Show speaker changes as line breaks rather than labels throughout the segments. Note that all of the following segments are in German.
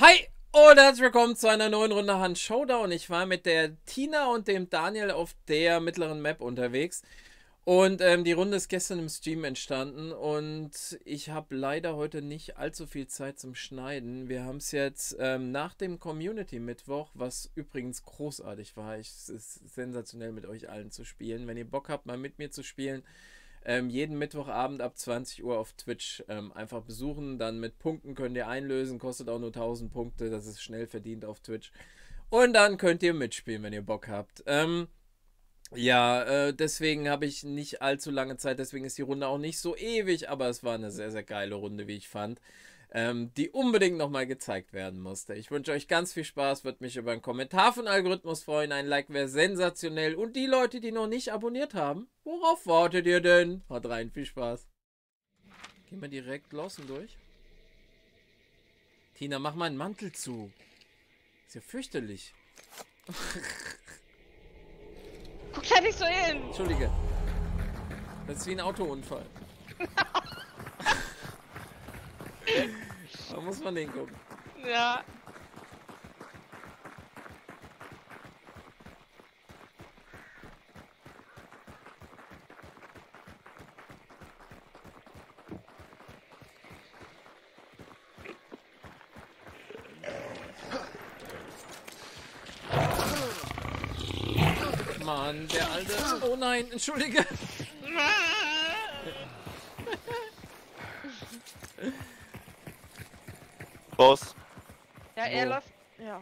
Hi und herzlich willkommen zu einer neuen Runde Hand Showdown. Ich war mit der Tina und dem Daniel auf der mittleren Map unterwegs. Und ähm, die Runde ist gestern im Stream entstanden und ich habe leider heute nicht allzu viel Zeit zum Schneiden. Wir haben es jetzt ähm, nach dem Community-Mittwoch, was übrigens großartig war. Es ist sensationell mit euch allen zu spielen. Wenn ihr Bock habt, mal mit mir zu spielen, ähm, jeden Mittwochabend ab 20 Uhr auf Twitch ähm, einfach besuchen. Dann mit Punkten könnt ihr einlösen, kostet auch nur 1000 Punkte, das ist schnell verdient auf Twitch. Und dann könnt ihr mitspielen, wenn ihr Bock habt. Ähm, ja, äh, deswegen habe ich nicht allzu lange Zeit, deswegen ist die Runde auch nicht so ewig, aber es war eine sehr, sehr geile Runde, wie ich fand ähm, die unbedingt nochmal gezeigt werden musste. Ich wünsche euch ganz viel Spaß, würde mich über einen Kommentar von Algorithmus freuen. Ein Like wäre sensationell. Und die Leute, die noch nicht abonniert haben, worauf wartet ihr denn? Haut rein, viel Spaß. Gehen wir direkt los und durch. Tina, mach mal einen Mantel zu. Ist ja fürchterlich.
Guck da nicht so hin.
Entschuldige. Das ist wie ein Autounfall. da muss man hingucken.
Ja.
Mann, der alte. Oh nein, entschuldige.
Boss.
Ja, er läuft. Ja.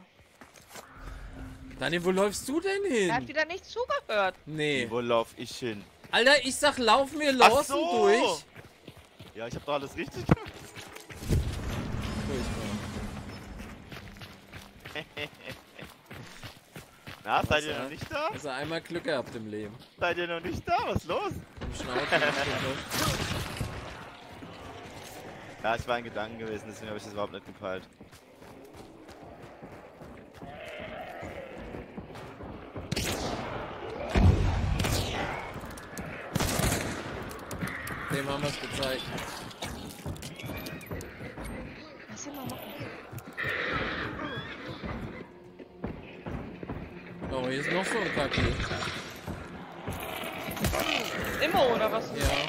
Daniel, wo läufst du denn hin?
Er hat wieder nicht zugehört.
Nee.
Wo lauf ich hin?
Alter, ich sag, lauf mir los
so.
und durch.
Ja, ich hab doch alles richtig gemacht. Na, seid ihr
ja.
noch nicht da?
Also einmal Glück gehabt im Leben.
Seid ihr noch nicht da? Was ist los?
Im.
Ja, ich war in Gedanken gewesen, deswegen habe ich das überhaupt nicht gepeilt.
Dem haben wir es gezeigt.
Lass ihn mal machen.
Oh, hier ist noch so ein Kacke.
Immer oder was?
Ja.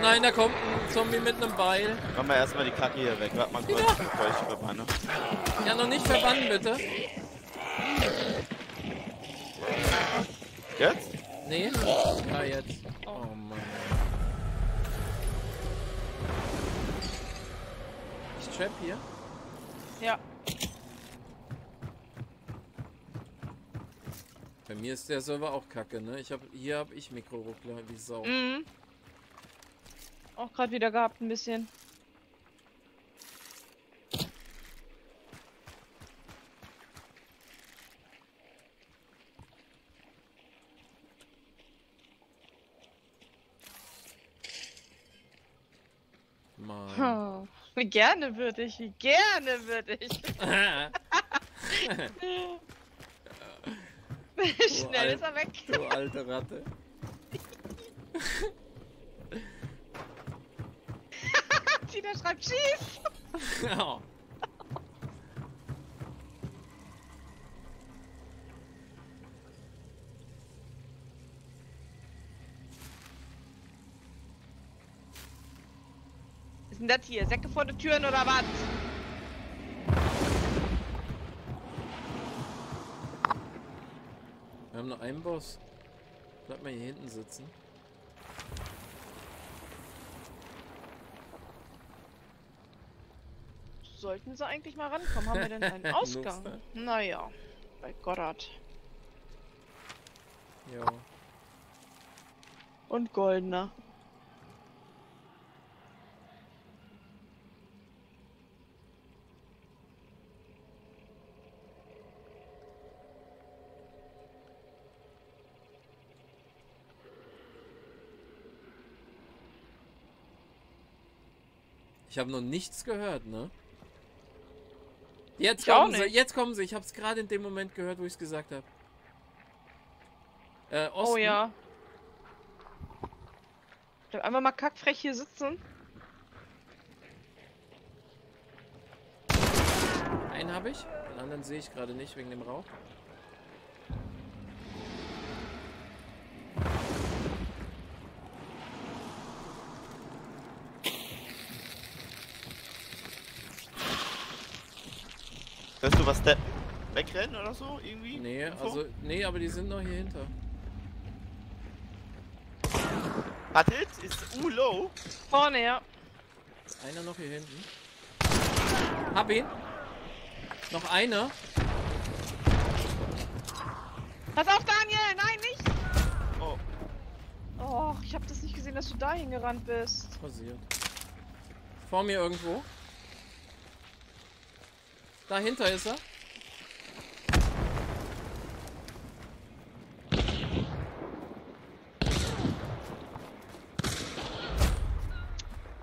Nein, da kommt ein Zombie mit einem Beil.
Machen wir erstmal die Kacke hier weg. Warte mal kurz,
Ja.
bevor ich verbanne.
Ja, noch nicht verbannen, bitte.
Jetzt?
Nee? Ah, jetzt. Oh Mann. Ich trap hier.
Ja.
Bei mir ist der Server auch kacke, ne? Ich hab, hier hab ich Mikroruckler wie Sau.
Mhm. Auch gerade wieder gehabt ein bisschen.
Mann.
Hm. Wie gerne würde ich, wie gerne würde ich. Schnell ist er weg.
du alte Ratte.
Tina schreibt.
Ja.
Was ist denn das hier? Säcke vor den Türen oder was?
Wir haben noch einen Boss. Bleib mal hier hinten sitzen.
Sollten sie eigentlich mal rankommen? Haben wir denn einen Ausgang?
Nuster.
naja, bei Goddard.
Jo.
Und Goldener.
Ich habe noch nichts gehört, ne? Jetzt
Ich
kommen sie, jetzt kommen sie. Ich habe es gerade in dem Moment gehört, wo ich es gesagt habe. Äh, Osten.
Oh ja. Bleib einfach mal kackfrech hier sitzen.
Einen habe ich, den anderen sehe ich gerade nicht wegen dem Rauch.
Was der wegrennen oder so irgendwie?
Nee,
Info?
also, nee, aber die sind noch hier hinter.
Hat Hit ist U low.
Vorne, ja.
Einer noch hier hinten. Hab ihn. Noch einer.
Pass auf, Daniel! Nein, nicht!
Oh,
Oh, ich habe das nicht gesehen, dass du da hingerannt bist.
Passiert. Vor mir irgendwo. Dahinter ist er.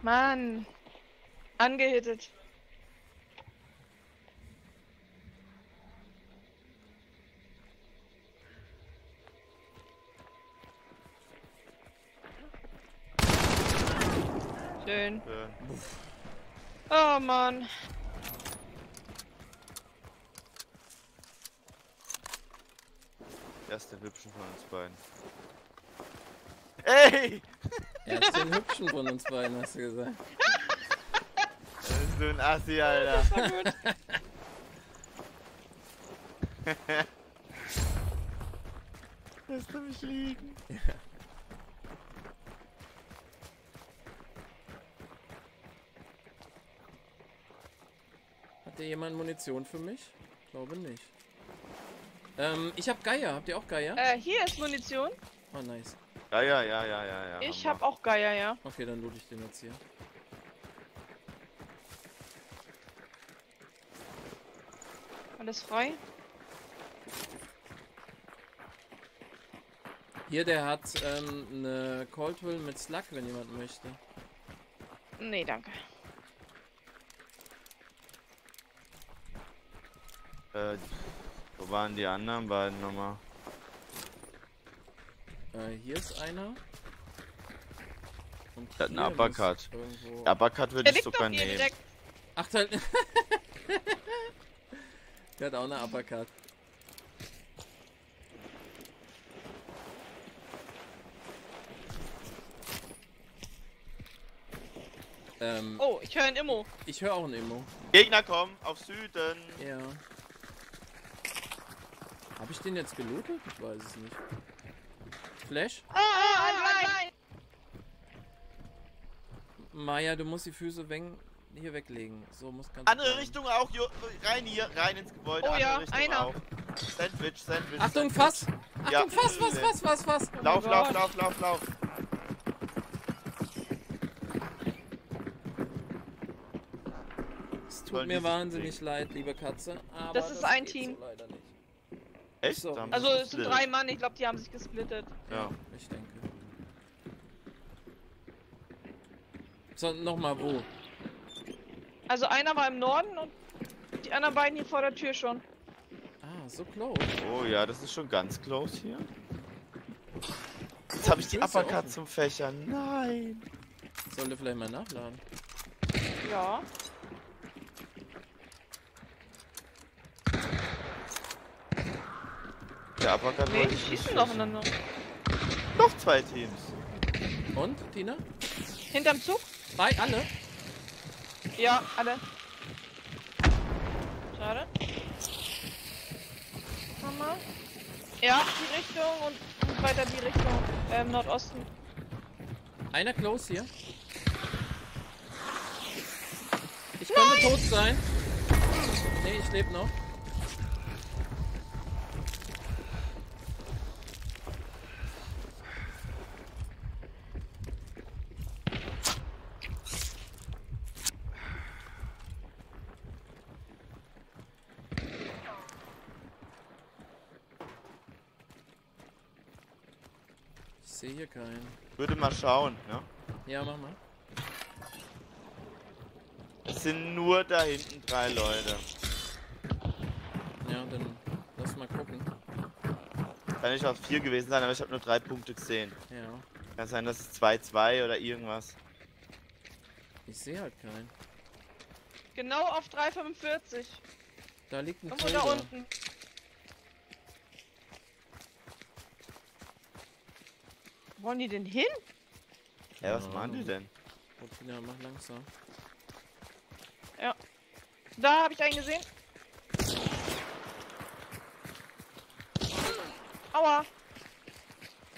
Mann. Angehittet. Schön.
äh,
Oh Mann.
Erste hübschen von uns beiden. Ey!
Er ist den hübschen von uns beiden, hast du gesagt.
Das ist so ein Assi, Alter.
War gut.
Lässt du mich liegen?
Hat dir jemand Munition für mich? Glaube nicht. Ähm, ich hab Geier. Habt ihr auch Geier?
Äh, hier ist Munition.
Oh, nice.
Ja, ja, ja, ja, ja, ja.
Ich
haben
hab auch Geier, ja.
Okay, dann loot ich den jetzt hier.
Alles frei.
Hier, der hat ähm, eine Coldwill mit Slug, wenn jemand möchte.
Nee, danke.
Äh, wo waren die anderen beiden nochmal?
Äh, hier ist einer. Und
Der hat einen Uppercut.
Irgendwo...
Würde ich sogar nehmen.
direkt.
Ach, da... der hat auch eine Uppercut. Ähm,
Oh, ich höre ein Immo.
ich höre auch ein Immo.
Gegner kommen auf Süden.
Ja. Habe ich den jetzt gelootet? Ich weiß es nicht. Flash?
Ah, ah, ah, nein.
Maya, du musst die Füße weg, hier weglegen. So muss ganz
Andere
bleiben.
Richtung auch, Jo- rein hier, rein ins Gebäude.
Oh ja,
Richtung
einer.
Auch. Sandwich, Sandwich.
Achtung,
Sandwich.
Fass!
Ja.
Achtung, Fass, was, was, was, was?
Oh
Lauf, lauf, lauf, lauf, lauf.
Es tut
Sollen
mir wahnsinnig
bewegen?
leid, liebe Katze. Aber
Das ist ein Team.
So.
Echt?
So.
Also es sind drei Mann, ich glaube, die haben sich gesplittet.
Ja.
Ich denke. So, nochmal wo?
Also einer war im Norden und die anderen beiden hier vor der Tür schon.
Ah, so close.
Oh ja, das ist schon ganz close hier. Jetzt habe ich die Uppercut
offen.
zum Fächern. Nein.
Sollte vielleicht mal nachladen.
Ja.
Der Uppercut
Nee, die schießen noch
fächern.
einander.
Noch zwei Teams.
Und, Tina?
Hinterm Zug?
Bei alle?
Ja, alle. Schade. Hammer. Ja, die Richtung und, weiter die Richtung ähm, Nordosten.
Einer close hier. Ich könnte tot sein. Nee, ich lebe noch. Sehe hier keinen.
Würde mal schauen, ne?
Ja, mach mal.
Es sind nur da hinten drei Leute.
Ja, dann lass mal gucken.
Kann nicht auf vier gewesen sein, aber ich habe nur drei Punkte gesehen.
Ja,
Kann sein, dass es 2-2 oder irgendwas.
ich sehe halt keinen.
Genau auf 345.
Da liegt ein
Irgendwo da
Tilde.
unten. Wollen die denn hin?
Ja, was machen die denn?
Tina, mach langsam.
Da habe ich einen gesehen. Aua.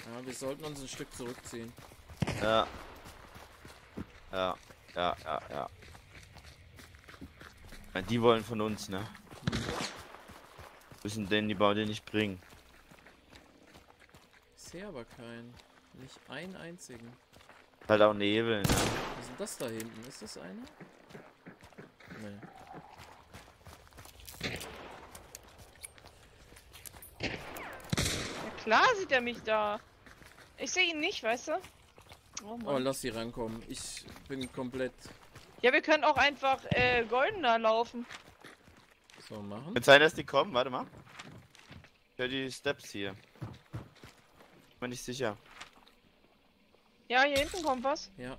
Ja, wir sollten uns ein Stück zurückziehen.
Ja. Ja, ja, ja, ja. ja die wollen von uns, ne? Müssen denn die Baude nicht bringen.
Ich sehe aber keinen. Nicht einen einzigen.
Halt auch Nebel, ne?
Was ist denn das da hinten? Ist das einer? Nee.
Ja klar sieht er mich da. Ich sehe ihn nicht, weißt du? Oh
Oh, lass sie rankommen. Ich bin komplett
Ja, wir können auch einfach äh, goldener laufen.
so machen.
Kann sein, dass die kommen, warte mal. Ich höre die Steps hier. Bin nicht sicher.
Ja, hier hinten kommt was.
Ja.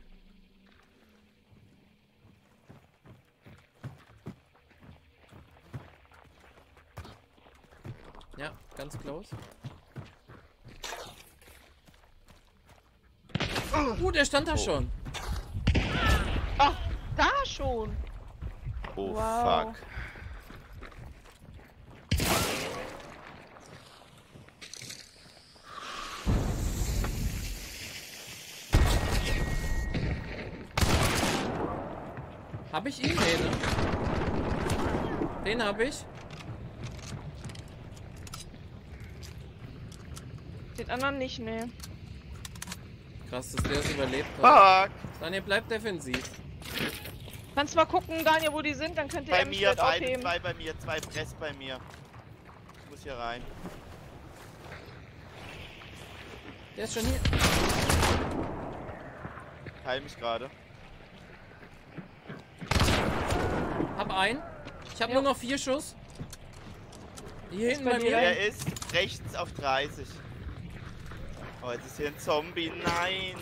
Ja, ganz close. Uh, der stand da
Oh.
schon.
Ach, da schon.
Oh
Wow.
fuck.
Hab ich ihn? Ne? Den hab ich.
Den anderen nicht, ne.
Krass, dass der es überlebt hat.
Fuck!
Daniel, bleib defensiv.
Kannst mal gucken, Daniel, wo die sind, dann könnt ihr
Bei mir,
aufheben.
zwei bei mir, zwei Press bei mir. Ich muss hier rein.
Der ist schon hier.
Heil mich gerade.
Hab einen. Ich hab
Ja.
nur noch vier Schuss. Hier hinten
bei
mir.
Er ist rechts auf 30. Oh, jetzt ist hier ein Zombie. Nein!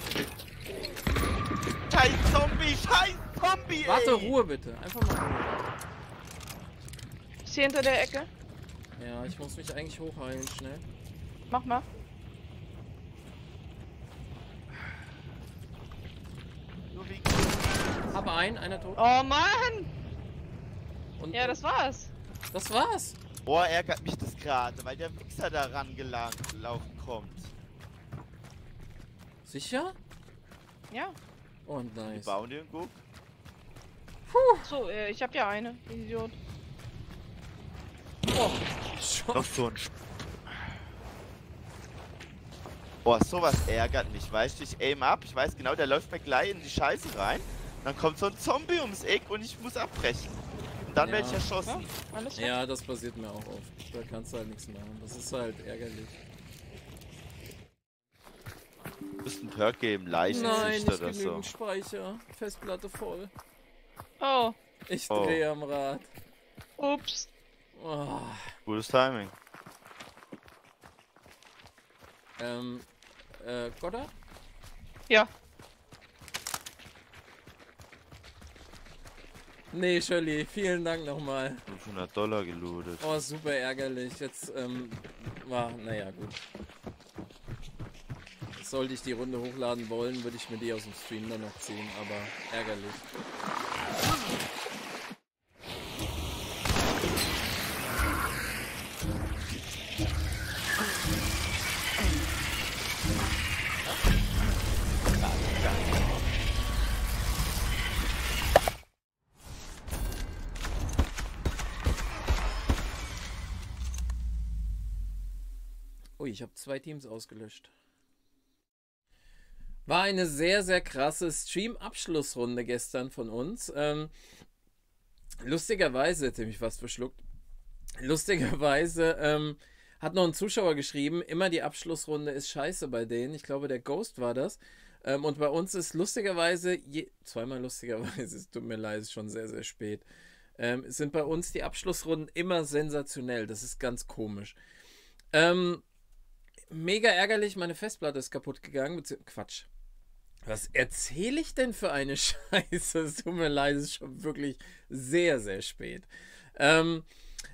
Scheiß Zombie! Scheiß Zombie! Ey.
Warte, Ruhe bitte. Einfach mal Ruhe.
Ist hier hinter der Ecke.
Ja, ich muss mich eigentlich hochheilen, schnell.
Mach mal.
Nur wie
Hab einen, einer tot.
Oh Mann!
Und
Ja, das war's.
das war's.
Boah, ärgert mich das gerade, weil der Wichser da rangelaufen kommt.
Sicher?
Ja.
Oh,
Die
nice.
bauen den Guck.
So, äh, ich hab ja eine. Idiot.
Oh, schon.
Noch so ein Sch Boah, sowas ärgert mich, weißt du? Ich aim ab, ich weiß genau, der läuft mir gleich in die Scheiße rein. Dann kommt so ein Zombie ums Eck und ich muss abbrechen. Dann
Ja.
werde ich erschossen.
Ja.
Ja, das passiert mir auch oft. Da kannst du halt nichts machen. Das ist halt ärgerlich.
Du musst einen Perk geben,
Nein, nicht
oder so.
genügend Speicher. Festplatte voll.
Oh,
Ich
Oh.
drehe am Rad.
ups.
Oh.
Gutes Timing.
Ähm, äh, Goddard?
Ja.
Nee, Shirley, vielen Dank nochmal.
500 Dollar gelootet.
Oh, super ärgerlich. Jetzt, ähm, war, naja, gut. Sollte ich die Runde hochladen wollen, würde ich mir die aus dem Stream dann noch ziehen, aber ärgerlich. Ui, ich habe zwei Teams ausgelöscht. War eine sehr, sehr krasse Stream-Abschlussrunde gestern von uns. Ähm, lustigerweise, jetzt habe ich fast verschluckt. Lustigerweise ähm, hat noch ein Zuschauer geschrieben, immer die Abschlussrunde ist scheiße bei denen. Ich glaube, der Ghost war das. Ähm, und bei uns ist lustigerweise, je, zweimal lustigerweise, es tut mir leid, es ist schon sehr, sehr spät, ähm, sind bei uns die Abschlussrunden immer sensationell. Das ist ganz komisch. Ähm, mega ärgerlich, meine Festplatte ist kaputt gegangen. Quatsch. Was erzähle ich denn für eine Scheiße? Es tut mir leid, es ist schon wirklich sehr, sehr spät. Ähm,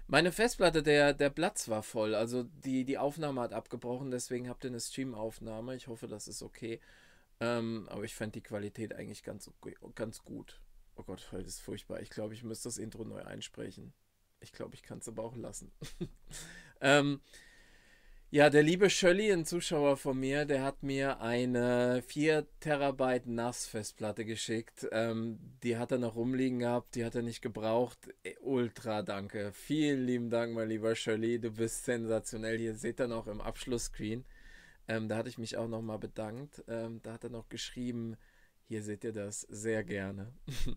Meine Festplatte, der, der Platz war voll. Also die, die Aufnahme hat abgebrochen, deswegen habt ihr eine Stream-Aufnahme. Ich hoffe, das ist okay. Ähm, aber ich fand die Qualität eigentlich ganz, ganz gut. Oh Gott, das ist furchtbar. Ich glaube, ich müsste das Intro neu einsprechen. Ich glaube, ich kann es aber auch lassen. ähm, ja, der liebe Schölli, ein Zuschauer von mir, der hat mir eine 4 Terabyte NAS-Festplatte geschickt. Ähm, die hat er noch rumliegen gehabt, die hat er nicht gebraucht. Ultra danke. Vielen lieben Dank, mein lieber Schölli. Du bist sensationell. Hier seht ihr noch im Abschlussscreen. Ähm, da hatte ich mich auch nochmal bedankt. Ähm, da hat er noch geschrieben, hier seht ihr das, sehr gerne.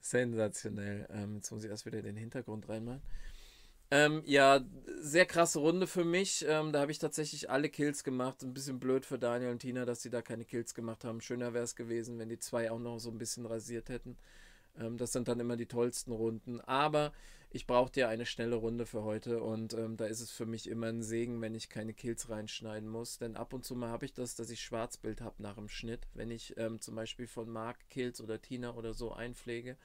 Sensationell. Ähm, jetzt muss ich erst wieder den Hintergrund reinmachen. Ähm, ja, sehr krasse Runde für mich. Ähm, da habe ich tatsächlich alle Kills gemacht. Ein bisschen blöd für Daniel und Tina, dass sie da keine Kills gemacht haben. Schöner wäre es gewesen, wenn die zwei auch noch so ein bisschen rasiert hätten. Ähm, das sind dann immer die tollsten Runden. Aber ich brauchte ja eine schnelle Runde für heute und ähm, da ist es für mich immer ein Segen, wenn ich keine Kills reinschneiden muss. Denn ab und zu mal habe ich das, dass ich Schwarzbild habe nach dem Schnitt. Wenn ich ähm, zum Beispiel von Mark Kills oder Tina oder so einpflege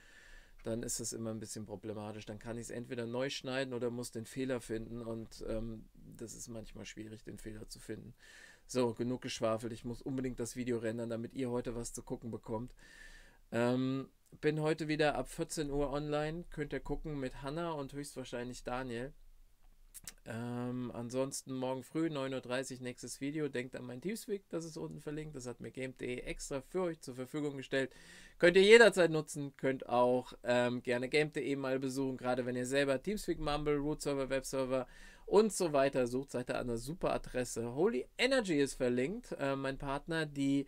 dann ist es immer ein bisschen problematisch. Dann kann ich es entweder neu schneiden oder muss den Fehler finden und ähm, das ist manchmal schwierig, den Fehler zu finden. So, genug geschwafelt. Ich muss unbedingt das Video rendern, damit ihr heute was zu gucken bekommt. Ähm, bin heute wieder ab 14 Uhr online. Könnt ihr gucken mit Hanna und höchstwahrscheinlich Daniel. Ähm, ansonsten morgen früh 9.30 Uhr nächstes Video. Denkt an mein Teamspeak, das ist unten verlinkt. Das hat mir Game.de extra für euch zur Verfügung gestellt. Könnt ihr jederzeit nutzen. Könnt auch ähm, gerne Game.de mal besuchen. Gerade wenn ihr selber Teamspeak, Mumble, Root Server, Webserver und so weiter sucht, seid ihr an einer super Adresse. Holy Energy ist verlinkt. Äh, mein Partner, die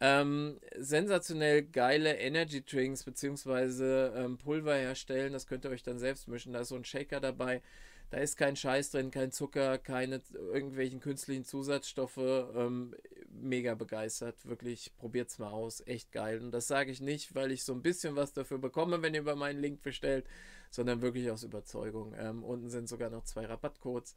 ähm, sensationell geile Energy Drinks bzw. Ähm, Pulver herstellen. Das könnt ihr euch dann selbst mischen. Da ist so ein Shaker dabei da ist kein Scheiß drin, kein Zucker, keine irgendwelchen künstlichen Zusatzstoffe. Ähm, mega begeistert. Wirklich, probiert's mal aus. Echt geil. Und das sage ich nicht, weil ich so ein bisschen was dafür bekomme, wenn ihr über meinen Link bestellt, sondern wirklich aus Überzeugung. Ähm, unten sind sogar noch zwei Rabattcodes.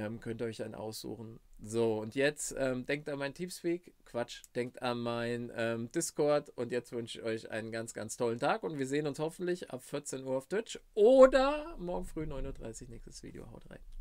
Ähm, könnt ihr euch dann aussuchen. So, und jetzt ähm, denkt an mein Teamspeak. Quatsch, denkt an mein ähm, Discord. Und jetzt wünsche ich euch einen ganz, ganz tollen Tag. Und wir sehen uns hoffentlich ab 14 Uhr auf Twitch oder morgen früh 9.30 Uhr nächstes Video. Haut rein.